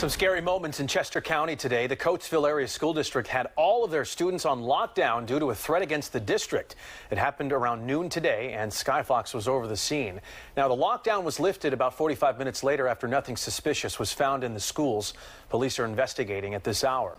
Some scary moments in Chester County today. The Coatesville Area School District had all of their students on lockdown due to a threat against the district. It happened around noon today, and Skyfox was over the scene. Now, the lockdown was lifted about 45 minutes later after nothing suspicious was found in the schools. Police are investigating at this hour.